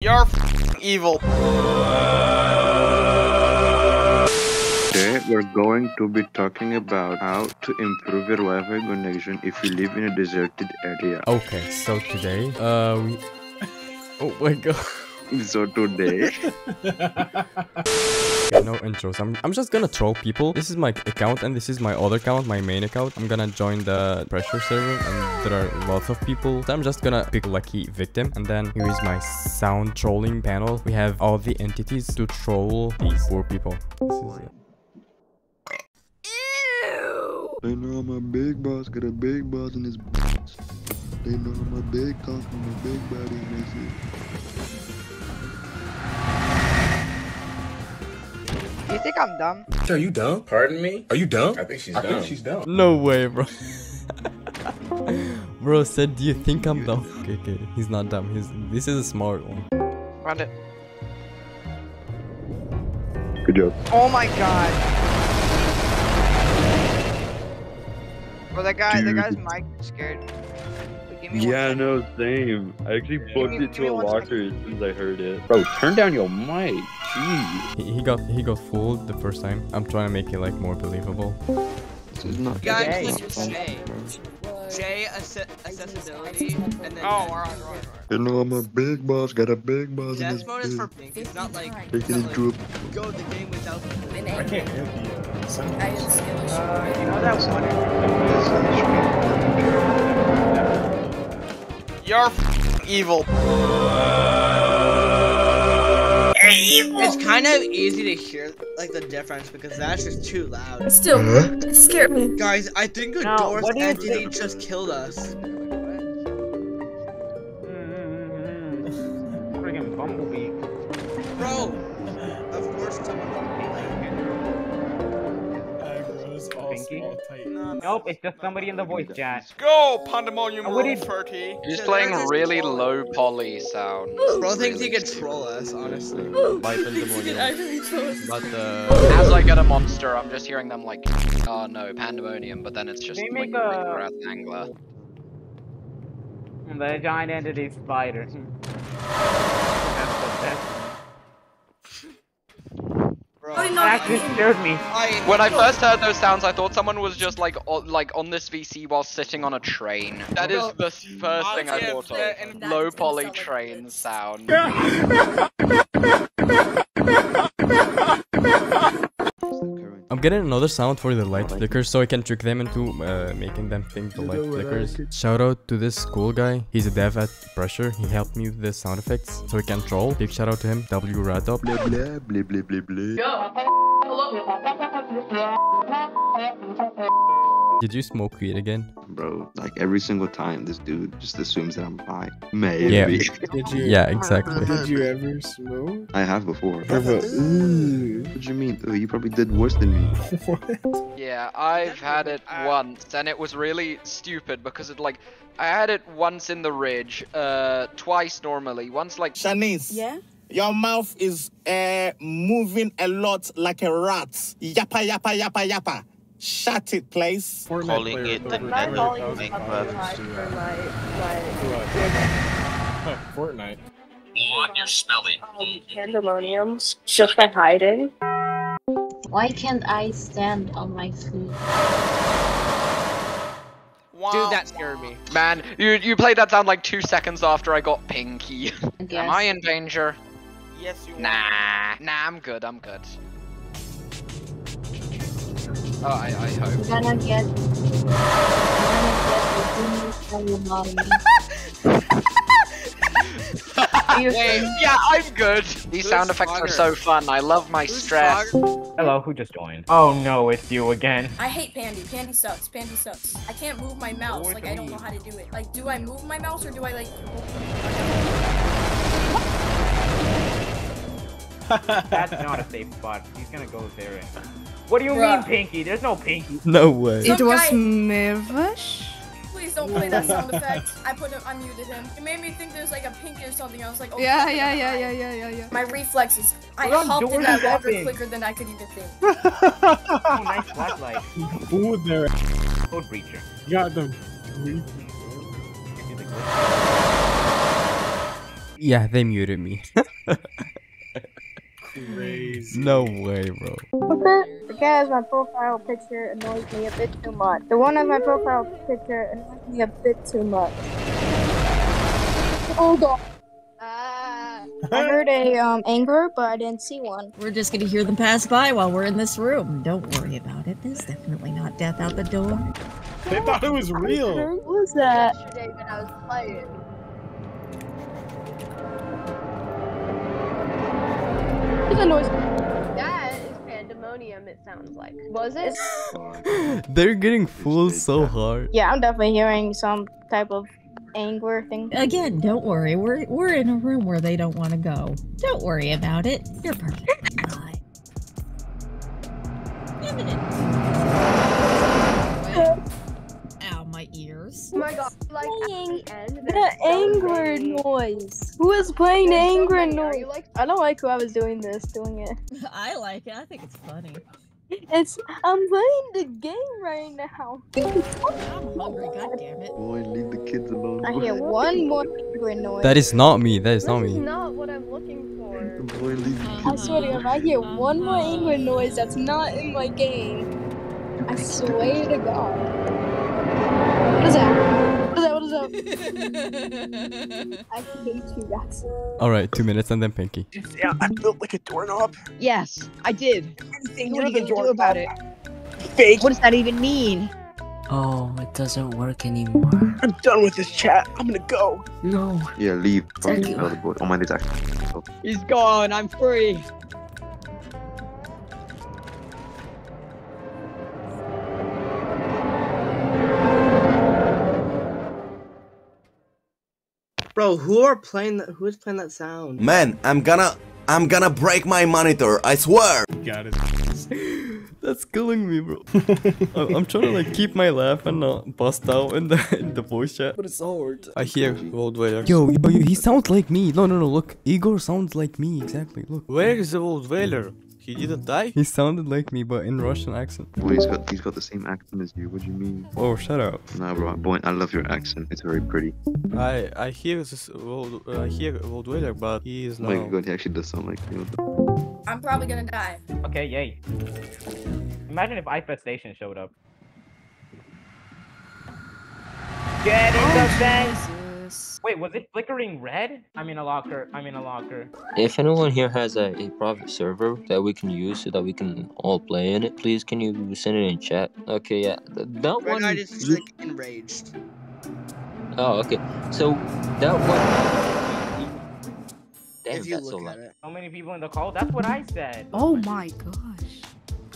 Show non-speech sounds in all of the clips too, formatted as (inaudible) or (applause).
You're evil. Today we're going to be talking about how to improve your Wi-Fi connection if you live in a deserted area. Okay, so today, uh, (laughs) we... Oh my god. So today, Okay, (laughs) no intros. I'm, I'm just gonna troll people. This is my account and this is my other account, my main account. I'm gonna join the pressure server and there are lots of people. So I'm just gonna pick lucky victim. And then here is my sound trolling panel. We have all the entities to troll these poor people. This they know I'm a big boss, got a big boss in his They know I'm a big cock and a big body and that's You think I'm dumb? Are you dumb? Pardon me? Are you dumb? I think she's I dumb. think she's dumb. No way, bro. (laughs) bro said, do you think I'm dumb? (laughs) Okay, okay. He's not dumb. He's, this is a smart one. Run it. Good job. Oh my god. Bro, that guy, the Dude. guy's mic scared. Me Yeah, second. no, same. I actually booked me- it to a locker as soon as I heard it. Bro, turn down your mic. Jeez. He, he got he got fooled the first time. I'm trying to make it like more believable. This is not. Guys, this is listen not to fun, J. bro. J assi- accessibility and then. Oh, alright, alright, alright. You know I'm a big boss, got a big boss in Death his mode is for big. pink. It's not like Take it's it not into a like go the game without. I can't hear the uh, sound. I didn't steal a shit. Uh, you know that one? You're evil. It's kind of easy to hear like the difference because that's just too loud. Still, it scared me. Guys, I think a No, Doors what do entity just killed us. Mm-hmm. Mm-hmm. Friggin' Bumblebee. Eyebrows all Pinky? small, tight. Nope, it's just somebody in the voice chat. Go, Pandemonium what did- 30. He's playing really low poly sound. Bro thinks he can troll us, honestly. Bye, I really chose. But uh, As I get a monster, I'm just hearing them like, oh no, pandemonium, but then it's just They like make a- Ringwrath angler. The giant entity spider. (laughs) That's the best. Bro, Oh, no. That just scared me. When I first heard those sounds, I thought someone was just like, o- like on this VC while sitting on a train. That is the first thing I thought of. Low poly train sound. (laughs) I'm getting another sound for the light flickers so I can trick them into uh, making them think the light flickers. Shout out to this cool guy. He's a dev at Pressure. He helped me with the sound effects so we can troll. Big shout out to him. W Radop. Blah blah blah blah blah blah. Did you smoke weed again? Bro, like every single time, this dude just assumes that I'm high. Maybe. Yeah. (laughs) Did you? Yeah, exactly. (laughs) Did you ever smoke? I have before. Have Ooh. What do you mean? Ooh, you probably did worse than me. (laughs) What? Yeah, I've had it once, and it was really stupid because it like, I had it once in the ridge, uh, twice normally. Once like Shanice, Yeah? your mouth is uh, moving a lot like a rat. Yappa, yappa, yappa, yappa. Shut it, please. Calling it the Fortnite. Pandemoniums just by hiding. Why can't I stand on my feet? Dude, that scared me. Man, you you played that sound like two seconds after I got pinky. I guess. (laughs) Am I in danger? Yes, you are. Nah, nah, I'm good. I'm good. Oh, I, I hope. I'm gonna get. I'm gonna get the You Wait, yeah, I'm good. These sound effects are so fun. I love my stress. Hello, who just joined? Oh no, it's you again. I hate Pandy. Pandy sucks. Pandy sucks. I can't move my mouse. Like I don't know how to do it. Like, do I move my mouse or do I like? (laughs) That's not a safe spot. He's gonna go there. And... What do you Bruh. mean, Pinky? There's no Pinky. No way. Some guy- Mirvash? Please don't play that sound effect. I put him. I muted him. It made me think there's like a pinky or something. I was like, oh. Yeah, yeah, yeah, yeah, yeah, yeah, yeah. My reflexes. I We're on hopped in that water open. quicker than I could even think. (laughs) Oh, nice flashlight. Food there. Code breacher. Got them. Yeah, they muted me. (laughs) Crazy. no way, bro. The, the guy has my profile picture annoys me a bit too much. The one on my profile picture annoys me a bit too much. Hold on. I heard a um anger, but I didn't see one. We're just gonna hear them pass by while we're in this room. Don't worry about it. There's definitely not death out the door. They thought it was real. What was that? Yesterday when I was playing. What noise? That is pandemonium, it sounds like. Was it? (laughs) They're getting fooled so hard. Yeah, I'm definitely hearing some type of anger thing. Again, don't worry. We're we're in a room where they don't want to go. Don't worry about it. You're perfectly fine. My god, like Playing at the end. The so anger noise. Who is playing the there's so anger many. Noise? like I don't like who I was doing this, doing it. (laughs) (laughs) I like it. I think it's funny. It's I'm playing the game right now. (laughs) I'm hungry. God damn it. Boy, leave the kids alone. I hear one more anger noise. That is not me. That is not This is me. not what I'm looking for. Boy, leave the I kids swear to God, if I hear one more angry noise that's not in my game, I swear to God. What is that? What is that? What is that? I hate you guys. All right, two minutes and then Pinky. Yeah, I built like a doorknob. Yes, I did. Anything What are you gonna do doorknob. about it? Fake. What does that even mean? Oh, it doesn't work anymore. I'm done with this chat. I'm gonna go. No. Yeah, leave. Fuck Thank you. the other boy. Oh, mine is actually. He's gone. I'm free. Bro, who are playing that? Who is playing that sound? Man, I'm gonna I'm gonna break my monitor, I swear. Got it. (laughs) That's killing me, bro. I'm, (laughs) I'm trying to like keep my laugh and not bust out in the in the voice chat. But it's hard. I hear Old Whaler. Yo, yo, yo, he sounds like me. No, no, no. Look, Igor sounds like me exactly. Look. Where is the Old Whaler? He didn't die? He sounded like me, but in Russian accent. Boy, he's got he's got the same accent as you. What do you mean? Oh, shut up. Nah, bro. Boy, I love your accent. It's very pretty. I I hear this old uh, I hear Old Whaler, but he is Oh my god, he actually does sound like you. I'm probably gonna die. Okay, yay. Imagine if Eyefestation showed up. Get in the vent! Wait, was it flickering red? I'm in a locker. I'm in a locker. If anyone here has a, a private server that we can use so that we can all play in it, please can you send it in chat? Okay, yeah. th- That Right one. now, I just you- like enraged. Oh, okay. So that one. Damn, if you that's so look loud. at it. So many people in the call. That's what I said. Oh my gosh.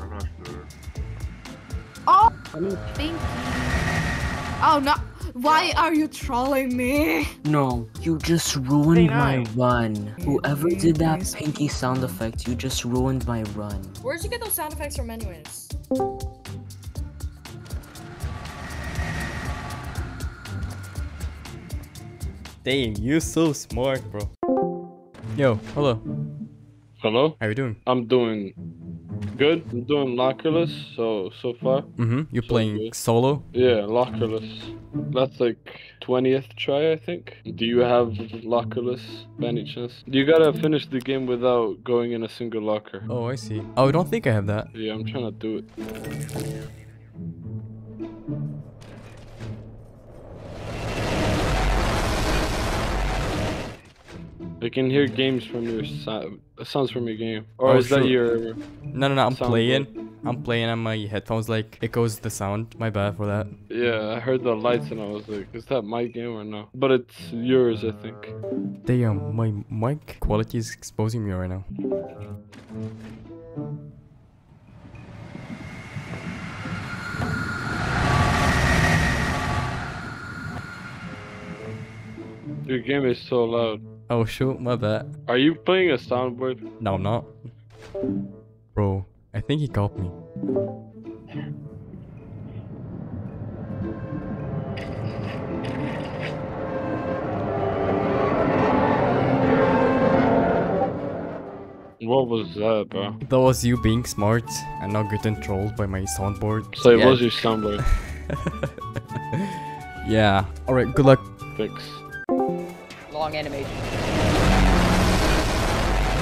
I'm not sure. Oh, thank you. Oh no! Why are you trolling me? No, you just ruined Say my run. Whoever did that pinky sound effect, you just ruined my run. Where'd you get those sound effects from, anyways? Dang, you're so smart, bro. Yo, hello. Hello? How you doing? I'm doing good. I'm doing lockerless, so so far. Mm-hmm. You're playing solo? Yeah, lockerless. That's like 20th try, I think. Do you have lockerless by any chance? You gotta finish the game without going in a single locker. Oh, I see. Oh, I don't think I have that. Yeah, I'm trying to do it. I can hear games from your side. Uh, sounds from your game. Or Oh, is that your? No, no, no. I'm playing. I'm playing on my headphones. Like it goes the sound. My bad for that. Yeah, I heard the lights and I was like, is that my game or no? But it's yours, I think. Damn, my mic quality is exposing me right now. Your game is so loud. Oh shoot, my bad. Are you playing a soundboard? No, I'm not. Bro, I think he caught me. What was that, bro? That was you being smart and not getting trolled by my soundboard. So it Yeah. was your soundboard. (laughs) yeah. Alright, good luck. Thanks. Long animation.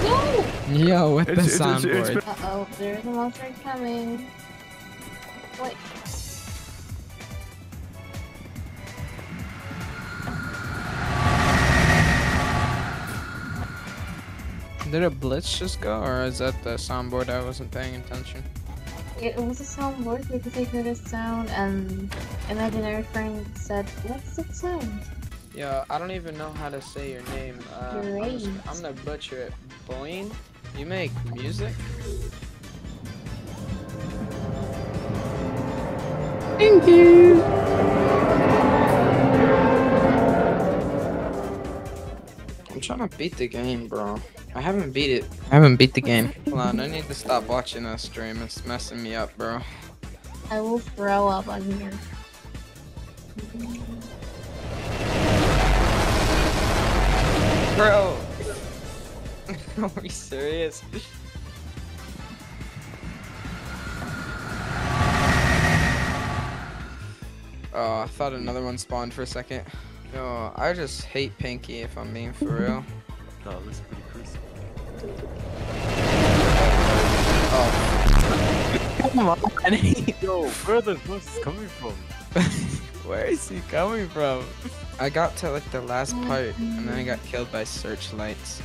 No! Yo, with the It's- it's- it's- soundboard. Uh oh, there's a monster coming. Wait. Did a blitz just go, or is that the soundboard I wasn't paying attention? It was a soundboard because I heard a sound and imaginary friend said, What's that sound? Yo, I don't even know how to say your name. Uh, I'm, just, I'm gonna butcher it. Boyne? You make music? Thank you. I'm trying to beat the game, bro. I haven't beat it. I haven't beat the game. Hold on, I need to stop watching that stream. It's messing me up, bro. I will throw up on here. Bro! (laughs) Are we serious? Oh, I thought another one spawned for a second. Yo, I just hate Pinky if I'm being for real. That looks pretty crazy. Oh. Come on. Yo, where are those monsters coming from? (laughs) Where is he coming from? I got to like the last part and then I got killed by searchlights.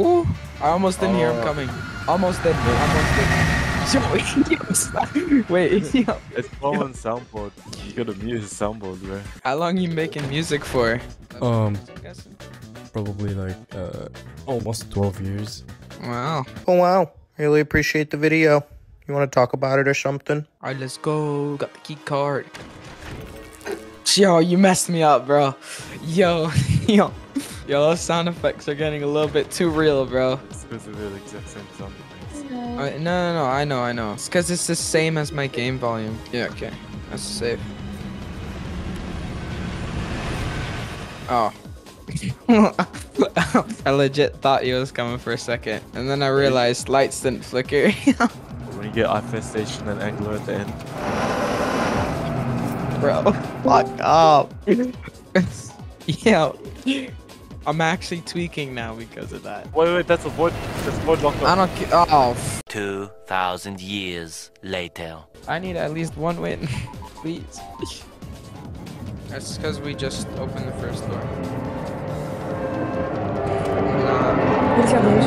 Ooh, I almost didn't hear him Oh. coming. Almost did. Almost did. (laughs) Yo, yo, stop. Wait, yo. It's common soundboard. You gotta mute his soundboard, bro. How long you making music for? Um, probably like uh, almost 12 years. Wow. Oh wow, really appreciate the video. You want to talk about it or something? Alright, let's go. Got the key card. Yo, you messed me up, bro. Yo, (laughs) yo. Yo, those sound effects are getting a little bit too real, bro. It's because of the exact same sound effects. Uh, no, no, no, I know, I know. It's because it's the same as my game volume. Yeah, okay. That's safe. Oh. (laughs) I legit thought he was coming for a second. And then I realized lights didn't flicker. (laughs) When you get Eyefestation and angler at the end. Bro, (laughs) fuck up. (laughs) yeah. I'm actually tweaking now because of that. Wait, wait, that's a void. That's void locked I don't ca- Oh, f- 2,000 years later. I need at least one win, (laughs) please. That's because we just opened the first door. What's up, guys?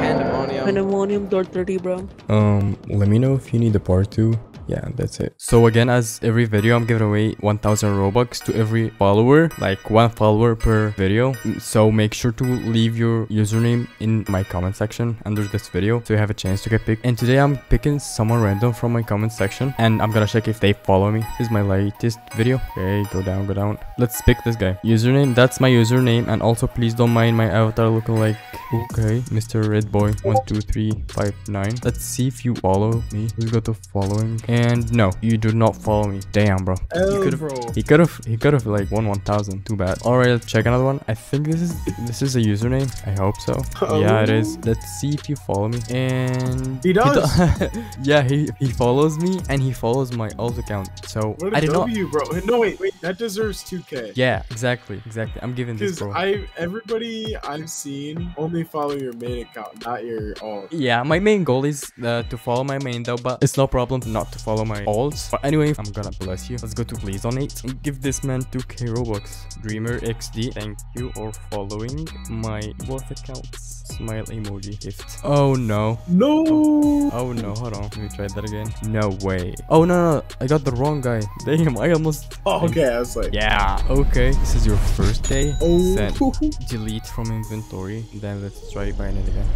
Pandemonium. Pandemonium door 30, bro. Um, let me know if you need a part two. Yeah, that's it. So again, as every video, I'm giving away 1000 Robux to every follower, like one follower per video. So make sure to leave your username in my comment section under this video so you have a chance to get picked. And today I'm picking someone random from my comment section and I'm gonna check if they follow me. This is my latest video. Okay, go down, go down. Let's pick this guy. Username, that's my username. And also please don't mind my avatar looking like, okay, Mr. Red Boy 12359. Let's see if you follow me. Let's go to following. And no, you do not follow me. Damn, bro. Oh, could've- bro. He could have. He could have like won 1,000. Too bad. All right, let's check another one. I think this is this is a username. I hope so. Oh. Yeah, it is. Let's see if you follow me. And He does. do- (laughs) yeah, he he follows me and he follows my alt account. So What I did not. W, bro. No, wait, wait. That deserves 2K. Yeah, exactly, exactly. I'm giving this Because bro. I everybody I've seen only follow your main account, not your alt. Yeah, my main goal is uh, to follow my main though, but it's no problem not to follow my alts. But anyway, I'm gonna bless you. Let's go to please donate and give this man 2k robux. Dreamer XD, thank you for following my both accounts. Smile emoji gift. Oh no. No. Oh no, hold on. Let me try that again. No way. Oh no, no, I got the wrong guy. Damn, I almost. Oh, okay, I was like, Yeah, okay. This is your first day. Oh. Send. (laughs) Delete from inventory. Then let's try buying it again.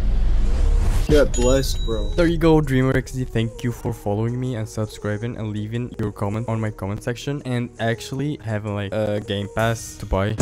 Blessed, bro. There you go, DreamerXD. Thank you for following me and subscribing and leaving your comment on my comment section and actually having like a game pass to buy.